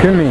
Kumi.